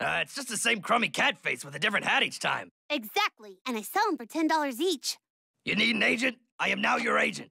Uh, it's just the same crummy cat face with a different hat each time. Exactly. And I sell them for $10 each. You need an agent? I am now your agent.